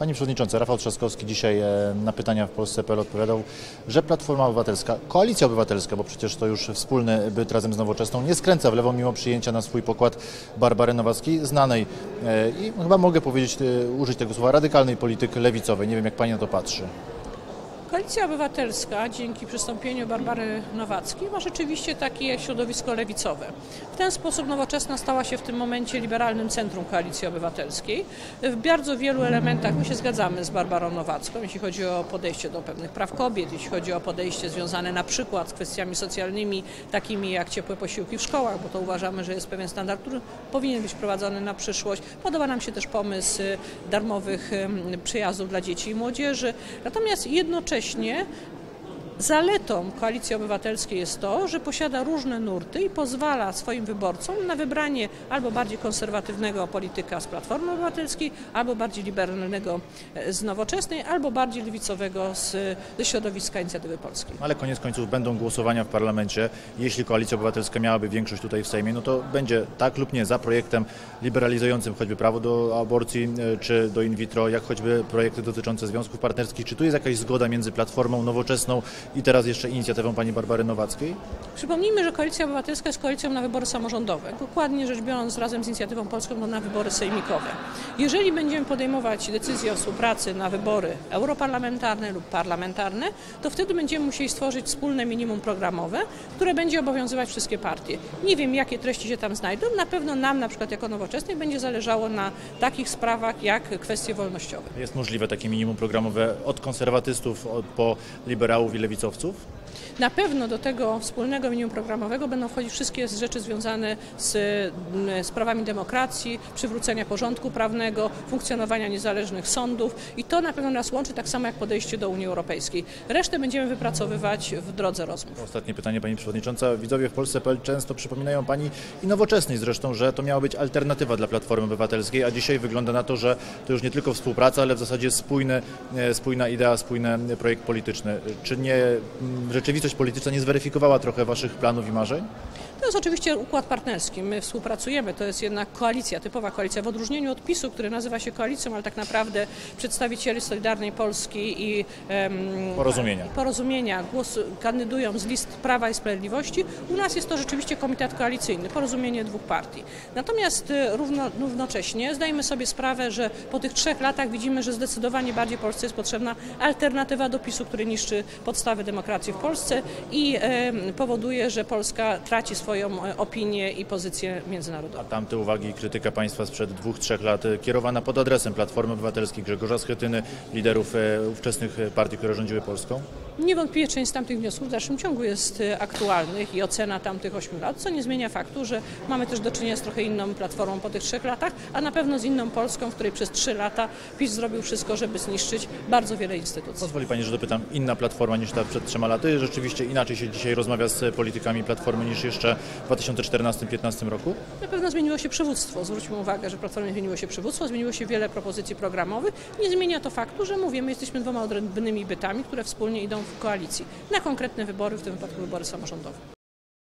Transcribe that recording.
Pani Przewodnicząca, Rafał Trzaskowski dzisiaj e, na pytania w Polsce.pl odpowiadał, że Platforma Obywatelska, Koalicja Obywatelska, bo przecież to już wspólny byt razem z Nowoczesną, nie skręca w lewo mimo przyjęcia na swój pokład Barbary Nowackiej, znanej e, i chyba mogę powiedzieć, e, użyć tego słowa, radykalnej polityk lewicowej. Nie wiem, jak Pani na to patrzy. Koalicja Obywatelska dzięki przystąpieniu Barbary Nowackiej ma rzeczywiście takie środowisko lewicowe. W ten sposób Nowoczesna stała się w tym momencie liberalnym centrum Koalicji Obywatelskiej. W bardzo wielu elementach my się zgadzamy z Barbarą Nowacką, jeśli chodzi o podejście do pewnych praw kobiet, jeśli chodzi o podejście związane na przykład z kwestiami socjalnymi, takimi jak ciepłe posiłki w szkołach, bo to uważamy, że jest pewien standard, który powinien być wprowadzony na przyszłość. Podoba nam się też pomysł darmowych przyjazdów dla dzieci i młodzieży. Natomiast jednocześnie faktycznie Zaletą Koalicji Obywatelskiej jest to, że posiada różne nurty i pozwala swoim wyborcom na wybranie albo bardziej konserwatywnego polityka z Platformy Obywatelskiej, albo bardziej liberalnego z Nowoczesnej, albo bardziej lewicowego z, ze środowiska Inicjatywy Polskiej. Ale koniec końców będą głosowania w parlamencie. Jeśli Koalicja Obywatelska miałaby większość tutaj w Sejmie, no to będzie tak lub nie za projektem liberalizującym choćby prawo do aborcji e, czy do in vitro, jak choćby projekty dotyczące związków partnerskich. Czy tu jest jakaś zgoda między Platformą Nowoczesną i teraz jeszcze inicjatywą pani Barbary Nowackiej? Przypomnijmy, że Koalicja Obywatelska jest koalicją na wybory samorządowe. Dokładnie rzecz biorąc, razem z inicjatywą polską no, na wybory sejmikowe. Jeżeli będziemy podejmować decyzje o współpracy na wybory europarlamentarne lub parlamentarne, to wtedy będziemy musieli stworzyć wspólne minimum programowe, które będzie obowiązywać wszystkie partie. Nie wiem, jakie treści się tam znajdą. Na pewno nam, na przykład jako nowoczesnej, będzie zależało na takich sprawach jak kwestie wolnościowe. Jest możliwe takie minimum programowe od konserwatystów po liberałów i lewicowców? Na pewno do tego wspólnego minimum programowego będą wchodzić wszystkie rzeczy związane z mm, sprawami demokracji, przywrócenia porządku prawnego, funkcjonowania niezależnych sądów i to na pewno nas łączy tak samo jak podejście do Unii Europejskiej. Resztę będziemy wypracowywać w drodze rozmów. Ostatnie pytanie Pani Przewodnicząca. Widzowie w Polsce.pl często przypominają Pani i nowoczesnej zresztą, że to miała być alternatywa dla Platformy Obywatelskiej, a dzisiaj wygląda na to, że to już nie tylko współpraca, ale w zasadzie spójny, e, spójna idea, spójny projekt polityczny. Czy nie mm, rzeczywistość polityczna nie zweryfikowała trochę Waszych planów i marzeń? To jest oczywiście układ partnerski. My współpracujemy, to jest jednak koalicja, typowa koalicja. W odróżnieniu od PiSu, który nazywa się koalicją, ale tak naprawdę przedstawiciele Solidarnej Polski i Porozumienia. porozumienia głos, kandydują z list Prawa i Sprawiedliwości. U nas jest to rzeczywiście komitet koalicyjny, porozumienie dwóch partii. Natomiast y, równo, równocześnie zdajemy sobie sprawę, że po tych trzech latach widzimy, że zdecydowanie bardziej Polsce jest potrzebna alternatywa do PiSu, który niszczy podstawy demokracji w Polsce i powoduje, że Polska traci swoją e, opinię i pozycję międzynarodową. A tamte uwagi i krytyka Państwa sprzed dwóch, trzech lat e, kierowana pod adresem Platformy Obywatelskiej, Grzegorza Schetyny, liderów e, ówczesnych partii, które rządziły Polską? Niewątpliwie część z tamtych wniosków w dalszym ciągu jest e, aktualnych i ocena tamtych ośmiu lat, co nie zmienia faktu, że mamy też do czynienia z trochę inną platformą po tych trzech latach, a na pewno z inną Polską, w której przez trzy lata PiS zrobił wszystko, żeby zniszczyć bardzo wiele instytucji. Pozwoli Pani, że dopytam, inna Platforma niż ta przed trzema laty? Rzeczywiście inaczej się dzisiaj rozmawia z politykami Platformy niż jeszcze w 2014-2015 roku? Na pewno zmieniło się przywództwo. Zwróćmy uwagę, że Platformie zmieniło się przywództwo, zmieniło się wiele propozycji programowych. Nie zmienia to faktu, że mówię, my jesteśmy dwoma odrębnymi bytami, które wspólnie idą w koalicji na konkretne wybory, w tym wypadku wybory samorządowe.